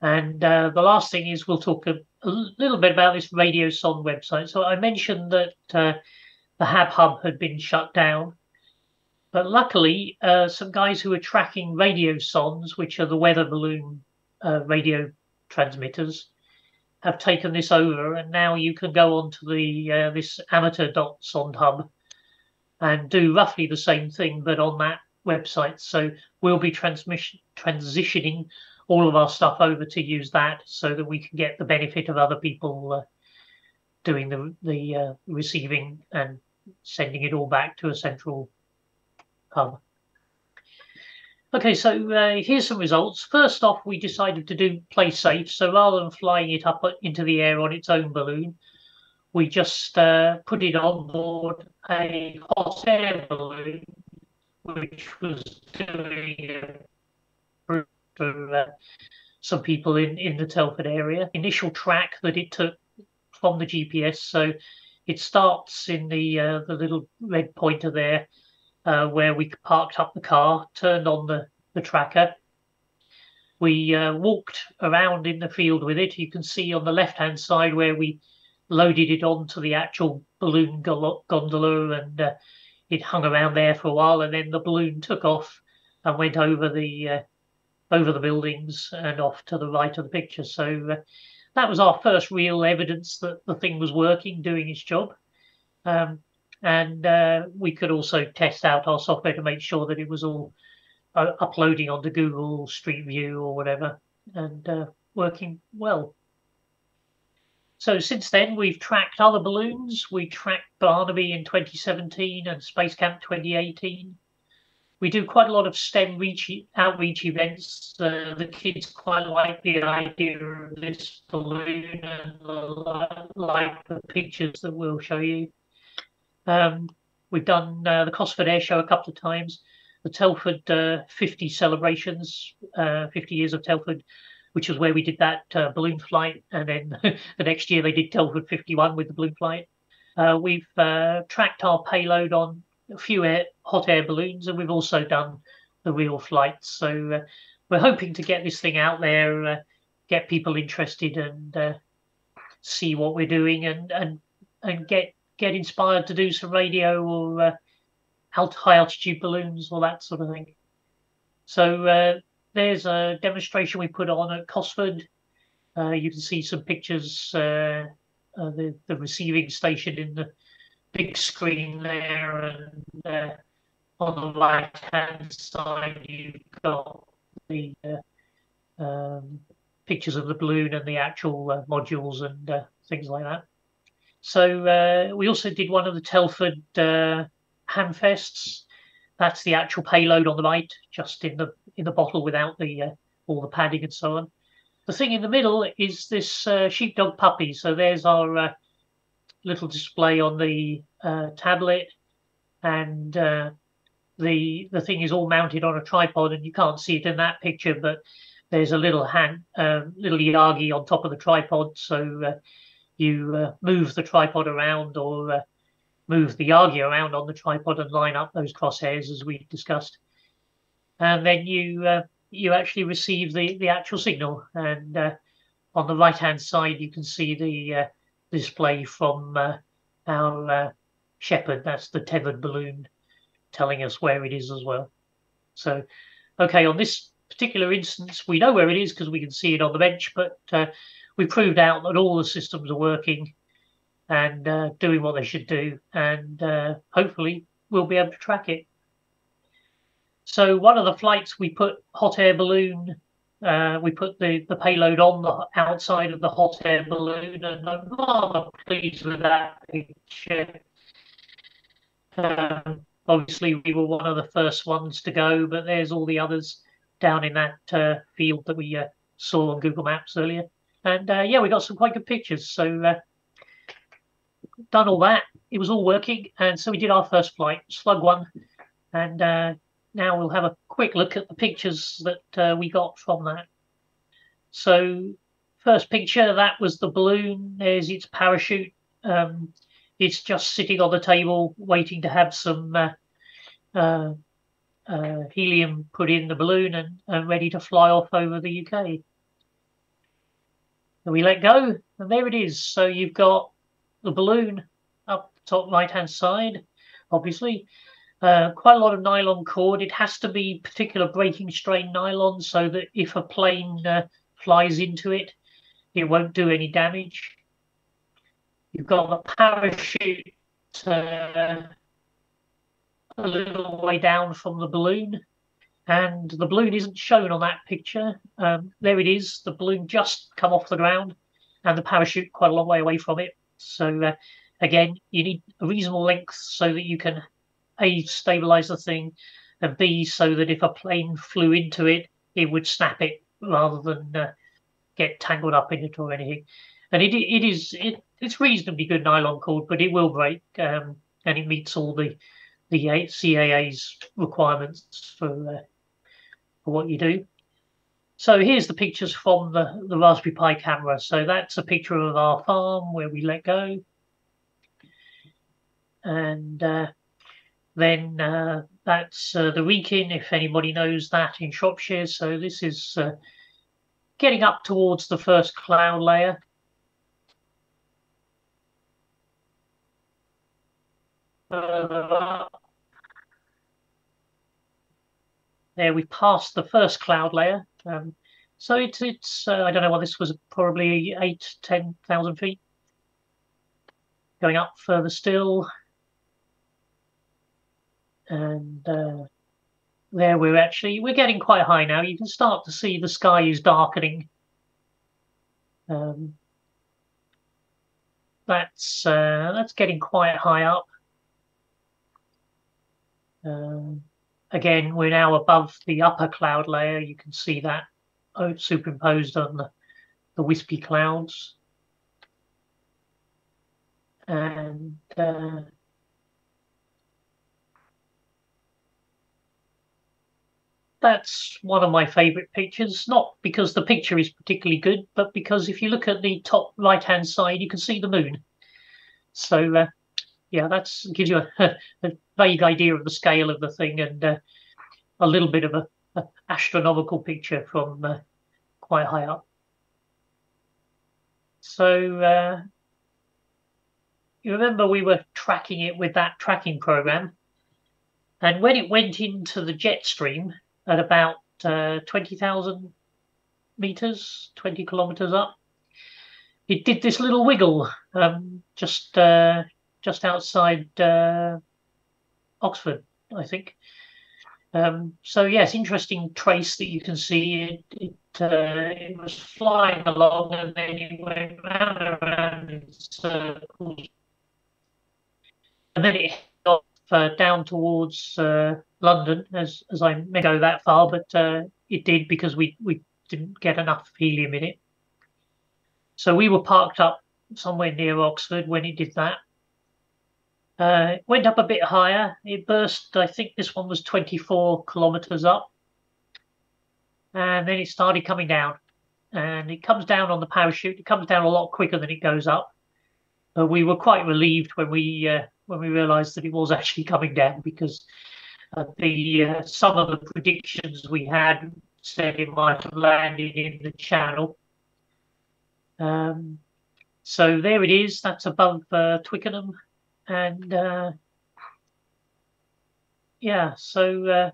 And uh, the last thing is we'll talk a, a, little bit about this Radio Radiosonde website. So I mentioned that uh, the Habhub had been shut down. but luckily, uh, some guys who are tracking radiosondes, which are the weather balloon uh, radio transmitters, have taken this over, and now you can go onto the uh, this amateur dot hub and do roughly the same thing, but on that website. So we'll be transmission transitioning all of our stuff over to use that, so that we can get the benefit of other people uh, doing the the uh, receiving and sending it all back to a central hub. Okay, so uh, here's some results. First off, we decided to do play safe. So rather than flying it up into the air on its own balloon, we just uh, put it on board a hot air balloon, which was doing uh, for uh, some people in, in the Telford area. Initial track that it took from the GPS. So it starts in the uh, the little red pointer there, uh, where we parked up the car, turned on the the tracker. We uh, walked around in the field with it. You can see on the left hand side where we loaded it onto the actual balloon gondola and uh, it hung around there for a while and then the balloon took off and went over the uh, over the buildings and off to the right of the picture. So uh, that was our first real evidence that the thing was working doing its job. Um, and uh, we could also test out our software to make sure that it was all uh, uploading onto google street view or whatever and uh, working well so since then, we've tracked other balloons. We tracked Barnaby in 2017 and Space Camp 2018. We do quite a lot of STEM reach, outreach events. Uh, the kids quite like the idea of this balloon and like the pictures that we'll show you. Um, we've done uh, the Cosford Air Show a couple of times, the Telford uh, 50 celebrations, uh, 50 years of Telford which was where we did that uh, balloon flight. And then the next year they did Telford 51 with the balloon flight. Uh, we've uh, tracked our payload on a few air, hot air balloons, and we've also done the real flights. So uh, we're hoping to get this thing out there, uh, get people interested, and uh, see what we're doing, and and and get get inspired to do some radio or high altitude balloons or that sort of thing. So there's a demonstration we put on at Cosford. Uh, you can see some pictures, uh, uh, the, the receiving station in the big screen there, and uh, on the right hand side, you've got the uh, um, pictures of the balloon and the actual uh, modules and things like that. So we also did one of the Telford Hamfests that's the actual payload on the right, just in the in the bottle without the uh, all the padding and so on. The thing in the middle is this uh, sheepdog puppy. So there's our uh, little display on the uh, tablet, and uh, the the thing is all mounted on a tripod, and you can't see it in that picture, but there's a little hand, um, little Yagi on top of the tripod, so uh, you move the tripod around or move the Yagi around on the tripod and line up those crosshairs as we discussed. And then you uh, you actually receive the, the actual signal. And uh, on the right hand side, you can see the uh, display from uh, our uh, Shepherd. That's the tethered balloon telling us where it is as well. So, okay, on this particular instance, we know where it is because we can see it on the bench, but uh, we proved out that all the systems are working and uh, doing what they should do, and uh, hopefully we'll be able to track it. So one of the flights we put hot air balloon, uh, we put the, the payload on the outside of the hot air balloon, and I'm rather pleased with that picture. Um, obviously, we were one of the first ones to go, but there's all the others down in that uh, field that we uh, saw on Google Maps earlier. And uh, yeah, we got some quite good pictures. So done all that. It was all working, and so we did our first flight, Slug One, and uh, now we'll have a quick look at the pictures that uh, we got from that. So, first picture that was the balloon. There's its parachute. Um, it's just sitting on the table, waiting to have some uh, uh, uh helium put in the balloon and, and ready to fly off over the UK. And we let go, and there it is. So you've got the balloon up top right hand side, obviously. Uh, quite a lot of nylon cord. It has to be particular breaking strain nylon so that if a plane uh, flies into it, it won't do any damage. You've got the parachute uh, a little way down from the balloon, and the balloon isn't shown on that picture. Um, there it is. The balloon just come off the ground, and the parachute quite a long way away from it. So uh, again, you need a reasonable length so that you can a stabilize the thing, and b so that if a plane flew into it, it would snap it rather than uh, get tangled up in it or anything. And it it is it, it's reasonably good nylon cord, but it will break, um, and it meets all the the CAA's requirements for uh, for what you do. So here's the pictures from the, the Raspberry Pi camera. So that's a picture of our farm where we let go. And uh, then uh, that's uh, the Wrekin, if anybody knows that in Shropshire. So this is uh, getting up towards the first cloud layer. There we passed the first cloud layer. Um, so it's, it's uh, I don't know what this was, probably eight, 10,000 feet. Going up further still and uh, there we're actually we're getting quite high now. You can start to see the sky is darkening. Um, that's uh, that's getting quite high up. Um, again, we're now above the upper cloud layer. You can see that oh, superimposed on the, the wispy clouds. And uh, that's one of my favorite pictures, not because the picture is particularly good, but because if you look at the top right hand side, you can see the moon. So, uh, yeah, that gives you a, a, vague idea of the scale of the thing and uh, a little bit of a, a astronomical picture from uh, quite high up. So, uh, you remember we were tracking it with that tracking program. And when it went into the jet stream, at about uh, 20,000 meters, 20 kilometers up. It did this little wiggle um, just uh, just outside uh, Oxford, I think. Um, so yes, interesting trace that you can see. It it, uh, it was flying along and then it went round and around in circles, and then it got uh, down towards uh, London, as as I may go that far, but uh, it did because we we didn't get enough helium in it. So we were parked up somewhere near Oxford when it did that. Uh, it went up a bit higher. It burst. I think this one was 24 kilometers up, and then it started coming down. And it comes down on the parachute. It comes down a lot quicker than it goes up. Uh, we were quite relieved when we uh, when we realised that it was actually coming down because uh, the uh, some of the predictions we had said it might have landed in the channel. Um, so there it is. That's above uh, Twickenham, and uh, yeah, so uh,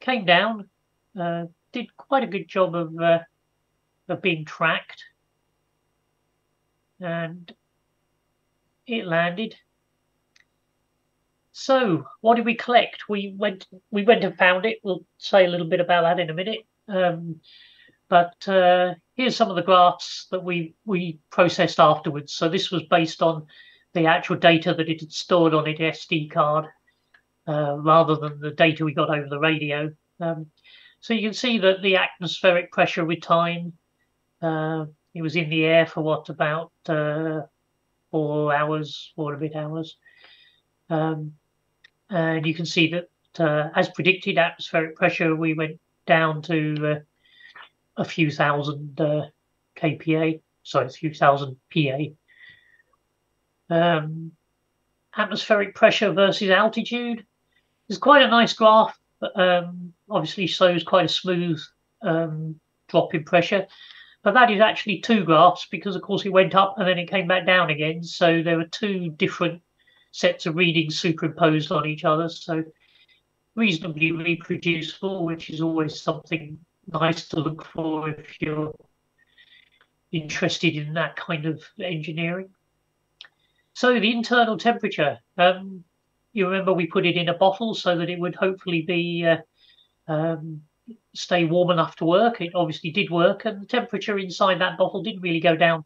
came down, uh, did quite a good job of of being tracked, and it landed. So, what did we collect? We went we went and found it. We'll say a little bit about that in a minute. Um, but uh, here's some of the graphs that we we processed afterwards. So this was based on the actual data that it had stored on its SD card, uh, rather than the data we got over the radio. Um, so you can see that the atmospheric pressure with time, uh, it was in the air for what about uh, four hours, four and a bit hours. Um, and you can see that uh, as predicted, atmospheric pressure we went down to uh, a few thousand uh, kPa, sorry, a few thousand PA. Um, atmospheric pressure versus altitude is quite a nice graph. But, um, obviously shows quite a smooth um, drop in pressure. But that is actually two graphs because, of course, it went up and then it came back down again. So there were two different sets of readings superimposed on each other. So reasonably reproducible, which is always something nice to look for if you're interested in that kind of engineering. So the internal temperature, um, you remember we put it in a bottle so that it would hopefully be uh, um, stay warm enough to work. It obviously did work, and the temperature inside that bottle didn't really go down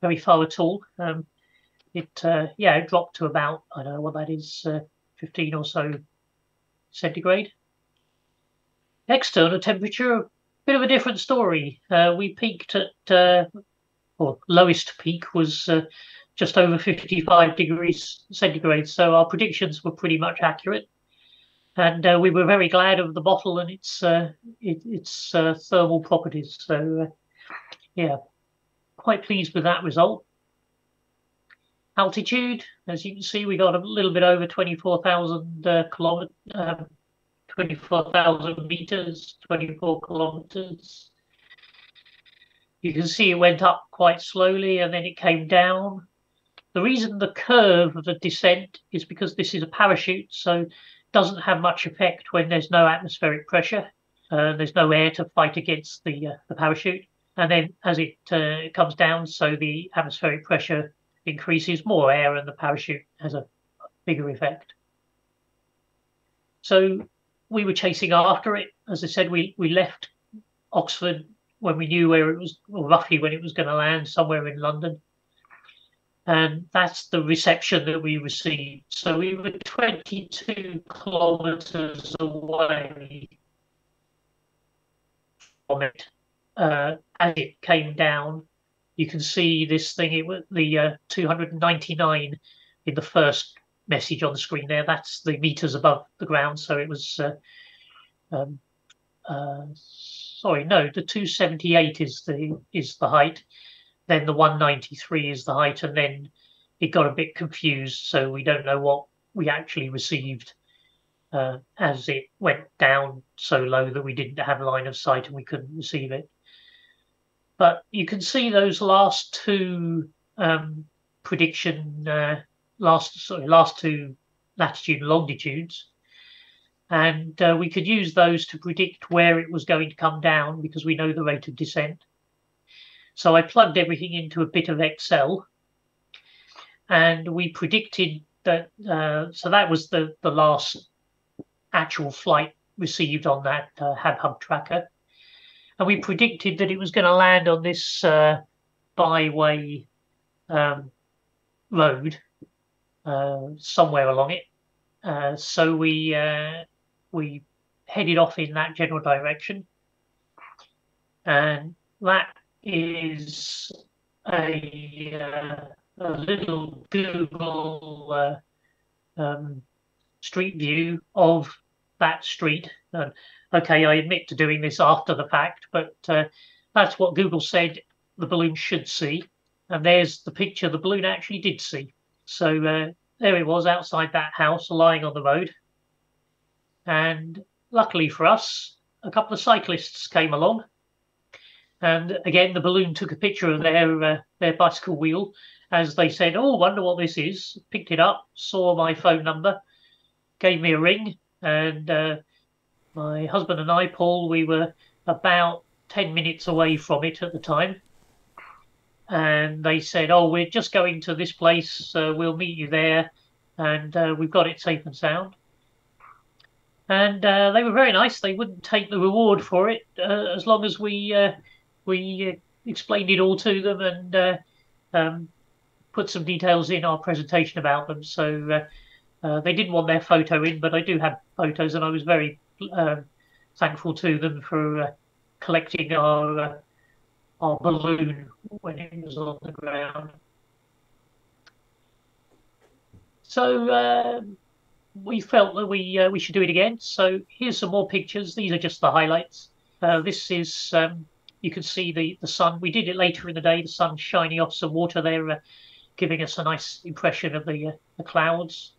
very far at all. Um, it uh, yeah, it dropped to about I don't know what that is, uh, 15 or so centigrade. External temperature, a bit of a different story. Uh, we peaked at, uh, or lowest peak was uh, just over 55 degrees centigrade. So our predictions were pretty much accurate. And uh, we were very glad of the bottle and its uh, it, its uh, thermal properties. So, yeah, quite pleased with that result. Altitude, as you can see, we got a little bit over 24,000 uh, um, 24,000 meters, 24 kilometers. You can see it went up quite slowly and then it came down. The reason the curve of the descent is because this is a parachute, so doesn't have much effect when there's no atmospheric pressure. Uh, there's no air to fight against the uh, the parachute, and then as it uh, comes down, so the atmospheric pressure increases, more air, and the parachute has a bigger effect. So we were chasing after it. As I said, we we left Oxford when we knew where it was, roughly when it was going to land, somewhere in London. And that's the reception that we received. So we were 22 kilometers away from it. Uh, as it came down, you can see this thing, it was the uh, 299 in the first message on the screen there. That's the meters above the ground. So it was, uh, um, uh, sorry, no, the 278 is the is the height. Then the 193 is the height, and then it got a bit confused. So we don't know what we actually received uh, as it went down so low that we didn't have line of sight and we couldn't receive it. But you can see those last two um, prediction uh, last sorry last two latitude and longitudes and uh, we could use those to predict where it was going to come down because we know the rate of descent so i plugged everything into a bit of excel and we predicted that uh, so that was the the last actual flight received on that uh, hub tracker and we predicted that it was going to land on this uh, byway um, road uh, somewhere along it. Uh, so we uh, we headed off in that general direction, and that is a, uh, a little Google uh, um, street view of that street. And okay, I admit to doing this after the fact, but that's what Google said the balloon should see. And there's the picture the balloon actually did see. So uh, there it was outside that house, lying on the road. And luckily for us, a couple of cyclists came along. And again, the balloon took a picture of their uh, their bicycle wheel as they said, "Oh, wonder what this is." Picked it up, saw my phone number, gave me a ring, and uh, my husband and I, Paul, we were about ten minutes away from it at the time and they said, "Oh, we're just going to this place. Uh, we'll meet you there, and uh, we've got it safe and sound." And uh, they were very nice. They wouldn't take the reward for it uh, as long as we uh, we uh, explained it all to them and um, put some details in our presentation about them. So they didn't want their photo in, but I do have photos, and I was very thankful to them for collecting our our balloon when it was on the ground. So uh, we felt that we uh, we should do it again. So here's some more pictures. These are just the highlights. Uh, this is um, you can see the the sun. We did it later in the day. The sun shining off some water there, uh, giving us a nice impression of the uh, the clouds.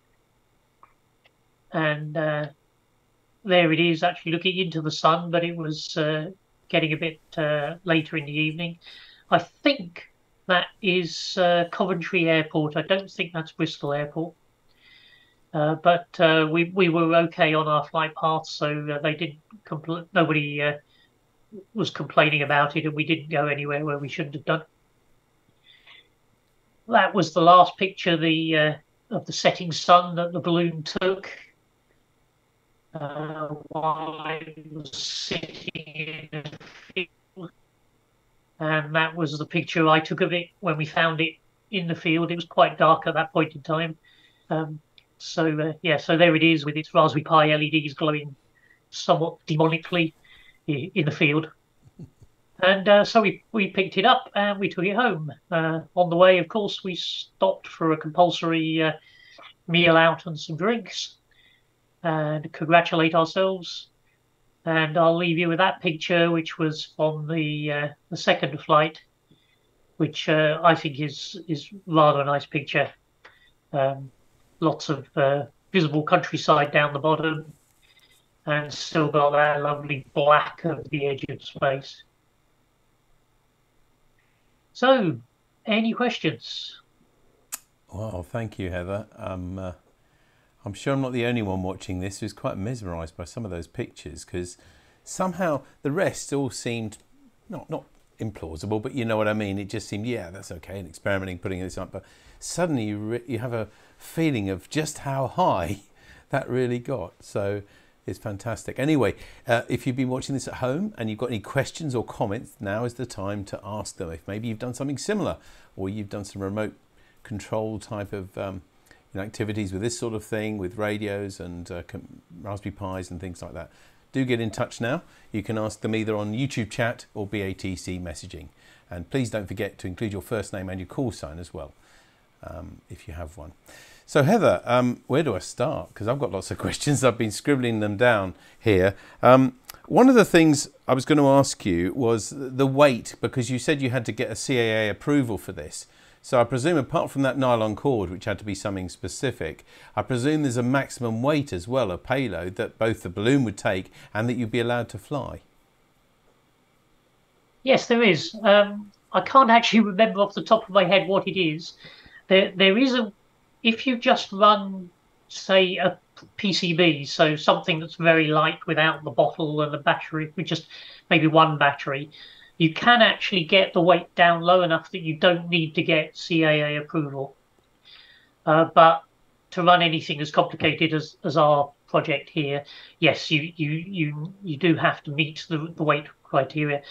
And uh, there it is, actually looking into the sun, but it was getting a bit uh, later in the evening. I think that is uh, Coventry Airport. I don't think that's Bristol Airport. Uh, but uh, we we were okay on our flight path, so uh, they didn't. Compl- nobody uh, was complaining about it, and we didn't go anywhere where we shouldn't have done. That was the last picture the uh, of the setting sun that the balloon took uh, while I was sitting in the field, and that was the picture I took of it when we found it in the field. It was quite dark at that point in time. Um, so uh, yeah, so there it is with its Raspberry Pi LEDs glowing somewhat demonically in the field. And uh, so we, we picked it up and we took it home. Uh, on the way, of course, we stopped for a compulsory uh, meal out and some drinks and congratulate ourselves. And I'll leave you with that picture, which was from the uh, the second flight, which uh, I think is is rather a nice picture. Um, lots of uh, visible countryside down the bottom, and still got that lovely black of the edge of space. So, any questions? Well, thank you, Heather. Um, uh, I'm sure I'm not the only one watching this who's quite mesmerised by some of those pictures because somehow the rest all seemed not not implausible, but you know what I mean. It just seemed, yeah, that's okay, and experimenting, putting this up, but suddenly you you have a feeling of just how high that really got. So it's fantastic. Anyway, uh, if you've been watching this at home and you've got any questions or comments, now is the time to ask them. If maybe you've done something similar or you've done some remote control type of um, you know, activities with this sort of thing, with radios and uh, Raspberry Pis and things like that, do get in touch now. You can ask them either on YouTube chat or BATC messaging. And please don't forget to include your first name and your call sign as well, um, if you have one. So Heather, um, where do I start? Because I've got lots of questions. I've been scribbling them down here. Um, one of the things I was going to ask you was the weight, because you said you had to get a CAA approval for this. So I presume apart from that nylon cord, which had to be something specific, I presume there's a maximum weight as well, a payload that both the balloon would take and that you'd be allowed to fly. Yes, there is. Um, I can't actually remember off the top of my head what it is. There, there is a if you just run, say, a PCB, so something that's very light without the bottle and the battery, with just maybe one battery, you can actually get the weight down low enough that you don't need to get CAA approval. Uh, but to run anything as complicated as, as our project here, yes, you you you you do have to meet the, the weight criteria.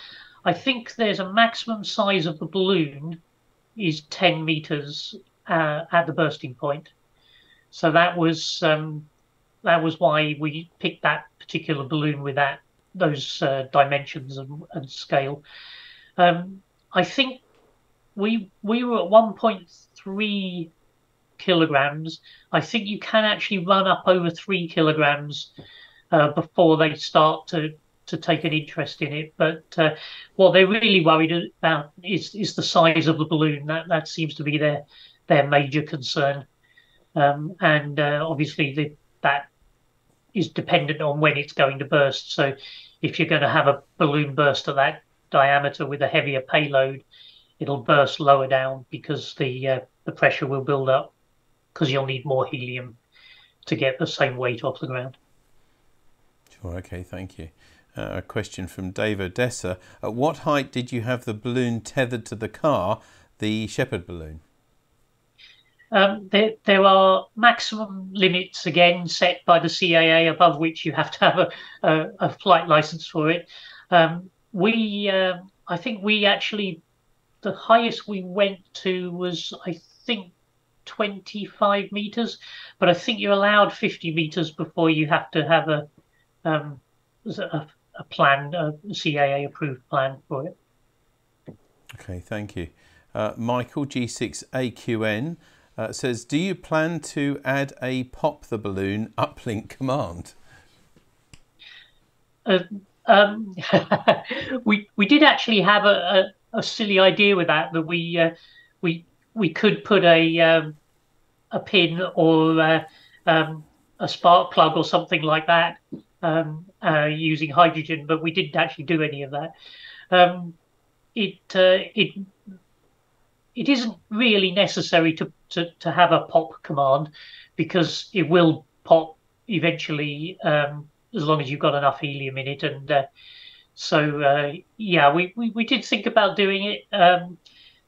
I think there's a maximum size of the balloon is 10 meters uh, at the bursting point. So that was um, that was why we picked that particular balloon with that those uh, dimensions and, and scale. Um, I think we we were at 1.3 kilograms. I think you can actually run up over three kilograms uh, before they start to to take an interest in it. But uh, what they're really worried about is is the size of the balloon. That that seems to be their their major concern. Um, and uh, obviously, the, that is dependent on when it's going to burst. So, if you're going to have a balloon burst at that diameter with a heavier payload, it'll burst lower down because the uh, the pressure will build up because you'll need more helium to get the same weight off the ground. Sure. Okay. Thank you. Uh, a question from Dave Odessa. At what height did you have the balloon tethered to the car, the Shepherd balloon? Um, there, there are maximum limits again set by the CAA above which you have to have a, a, a flight license for it. Um, we, uh, I think we actually, the highest we went to was, I think, 25 meters, but I think you're allowed 50 meters before you have to have a, um, a, a plan, a CAA approved plan for it. Okay, thank you. Uh, Michael G6AQN uh, says, do you plan to add a pop the balloon uplink command? Uh, um, we we did actually have a, a, a, silly idea with that that we uh, we we could put a um, a pin or uh, um, a spark plug or something like that um, uh, using hydrogen, but we didn't actually do any of that. Um, it uh, it it isn't really necessary to to, to have a pop command because it will pop eventually um, as long as you've got enough helium in it. And uh, so, uh, yeah, we, we, we did think about doing it. Um,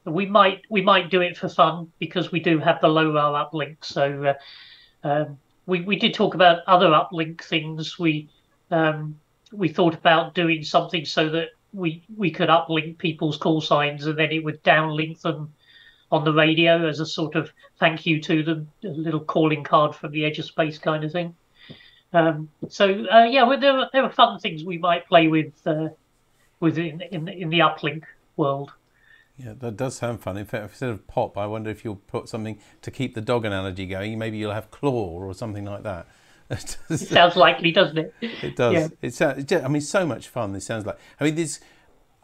we might we might do it for fun because we do have the low LoRa uplink. So uh, um, we we did talk about other uplink things. We um, we thought about doing something so that we we could uplink people's call signs and then it would downlink them on the radio as a sort of thank you to them, a little calling card from the edge of space kind of thing. Um, so uh, yeah, well, there are there are fun things we might play with uh, within in in the uplink world. Yeah, that does sound fun. In fact, instead of pop, I wonder if you'll put something to keep the dog analogy going. Maybe you'll have claw or something like that. it sounds likely, doesn't it? It does. Yeah. It sounds. I mean, so much fun. This sounds like. I mean, this.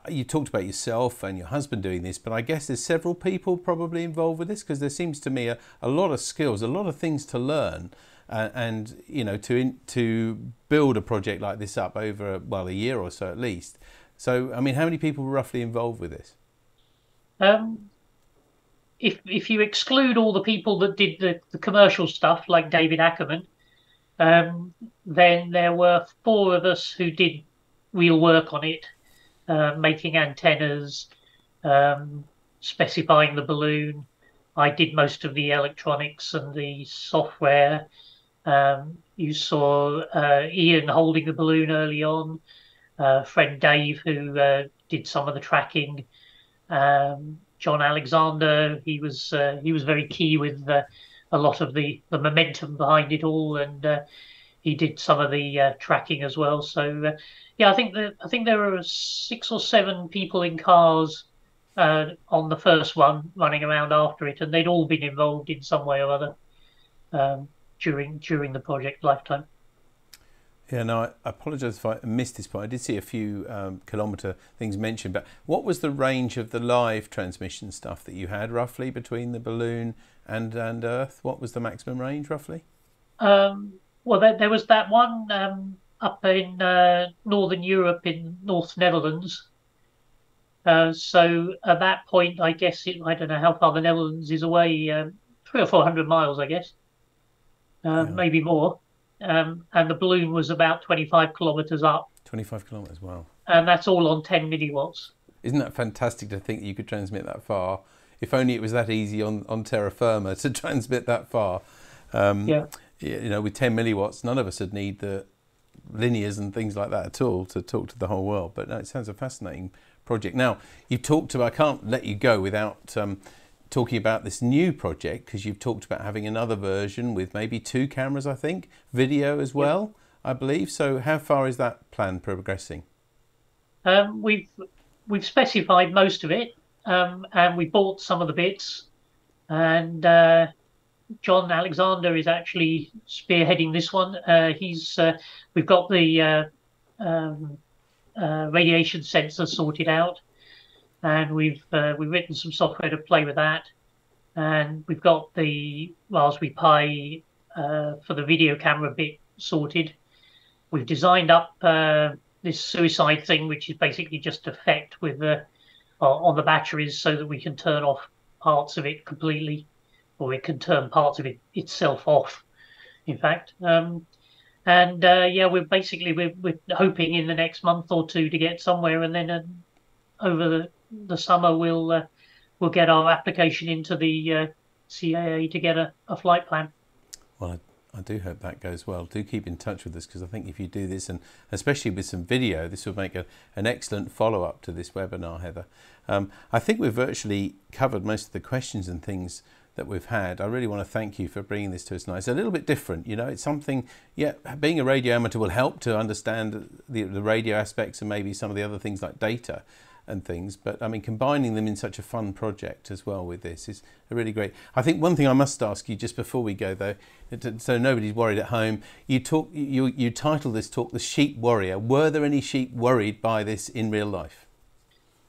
You talked about yourself and your husband doing this, but I guess there's several people probably involved with this because there seems to me a, a lot of skills, a lot of things to learn, uh, and you know, to in, to build a project like this up over well a year or so at least. So, I mean, how many people were roughly involved with this? Um, if if you exclude all the people that did the, the commercial stuff, like David Akerman, um, then there were four of us who did real work on it, uh, making antennas, um, specifying the balloon. I did most of the electronics and the software. Um, you saw uh, Ian holding the balloon early on. Uh, friend Dave, who uh, did some of the tracking. Um, John Alexander, he was uh, he was very key with a lot of the, the momentum behind it all, and he did some of the uh, tracking as well. So uh, yeah, I think that I think there were six or seven people in cars uh, on the first one running around after it, and they'd all been involved in some way or other um, during during the project lifetime. Yeah, no, I apologise if I missed this point. I did see a few um, kilometre things mentioned, but what was the range of the live transmission stuff that you had roughly between the balloon and, and Earth? What was the maximum range roughly? Um, well, there, there, was that one um, up in uh, Northern Europe in North Netherlands. Uh, so at that point, I guess it, I don't know how far the Netherlands is away, um, three or four hundred miles, I guess, uh, yeah. maybe more um, and the balloon was about 25 kilometers up. 25 kilometers, wow. And that's all on 10 milliwatts. Isn't that fantastic to think you could transmit that far? If only it was that easy on, on terra firma to transmit that far. Um, yeah. You know, with 10 milliwatts, none of us would need the linears and things like that at all to talk to the whole world. But no, it sounds a fascinating project. Now, you've talked about, I can't let you go without um, talking about this new project because you've talked about having another version with maybe two cameras, I think, video as well, yep. I believe. So, how far is that plan progressing? Um, we've we've specified most of it, um, and we bought some of the bits, and uh, John Alexander is actually spearheading this one. Uh, he's uh, we've got the uh, um, uh, radiation sensor sorted out and we've uh, we've written some software to play with that, and we've got the Raspberry Pi for the video camera bit sorted. We've designed up this suicide thing, which is basically just effect with the on the batteries, so that we can turn off parts of it completely, or it can turn parts of it itself off. In fact. Um, and uh, yeah, we're basically we're, we're hoping in the next month or two to get somewhere, and then uh, over the the summer we'll uh, we'll get our application into the uh, CAA to get a, a flight plan. Well, I, I, do hope that goes well. Do keep in touch with us because I think if you do this, and especially with some video, this will make a, an excellent follow up to this webinar, Heather. Um, I think we've virtually covered most of the questions and things that we've had. I really want to thank you for bringing this to us tonight. It's a little bit different, you know, it's something, yeah, being a radio amateur will help to understand the, the radio aspects and maybe some of the other things like data and things. But I mean, combining them in such a fun project as well with this is a really great. I think one thing I must ask you just before we go though, so nobody's worried at home. You talk, you you title this talk "The Sheep Worrier." Were there any sheep worried by this in real life?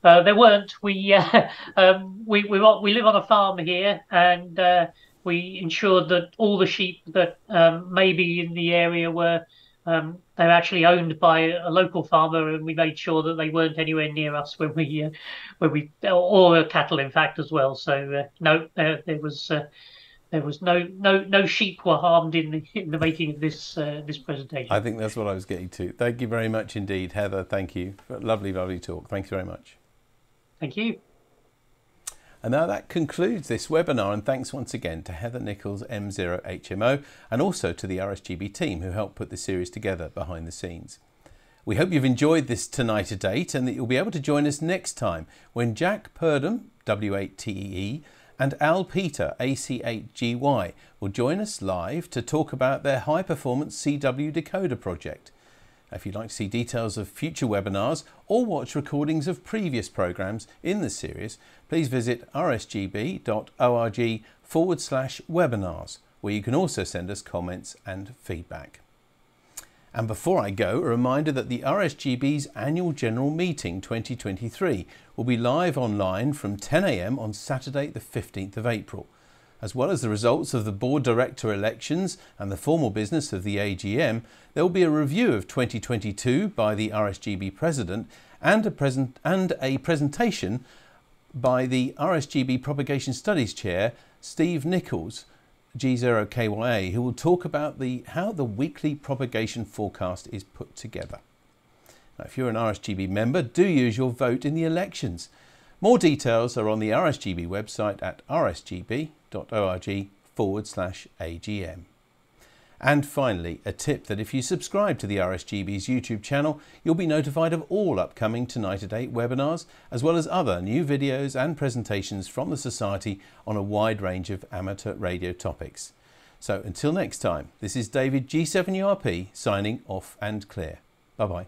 Uh, there weren't. We uh, um, we we we live on a farm here, and uh, we ensured that all the sheep that um, may be in the area were um, they're actually owned by a local farmer, and we made sure that they weren't anywhere near us when we uh, when we or cattle, in fact, as well. So uh, no, there, was there was no no no sheep were harmed in the in the making of this this presentation. I think that's what I was getting to. Thank you very much indeed, Heather. Thank you. Lovely, lovely talk. Thank you very much. Thank you. And now that concludes this webinar and thanks once again to Heather Nickalls, M0HMO, and also to the RSGB team who helped put this series together behind the scenes. We hope you've enjoyed this tonight to date and that you'll be able to join us next time when Jack Purdum, W8TEE, and Al Peter, AC8GY, will join us live to talk about their high performance CW decoder project. If you'd like to see details of future webinars or watch recordings of previous programs in the series, please visit rsgb.org forward slash webinars, where you can also send us comments and feedback. And before I go, a reminder that the RSGB's annual general meeting 2023 will be live online from 10am on Saturday the 15th of April. As well as the results of the board director elections and the formal business of the AGM, there will be a review of 2022 by the RSGB president and a, present, and a presentation by the RSGB Propagation Studies Chair, Steve Nichols, G0KYA, who will talk about the, how the weekly propagation forecast is put together. Now, if you're an RSGB member, do use your vote in the elections. More details are on the RSGB website at rsgb.org forward slash AGM. And finally, a tip that if you subscribe to the RSGB's YouTube channel, you'll be notified of all upcoming Tonight at 8 webinars, as well as other new videos and presentations from the Society on a wide range of amateur radio topics. So until next time, this is David G7URP signing off and clear. Bye bye.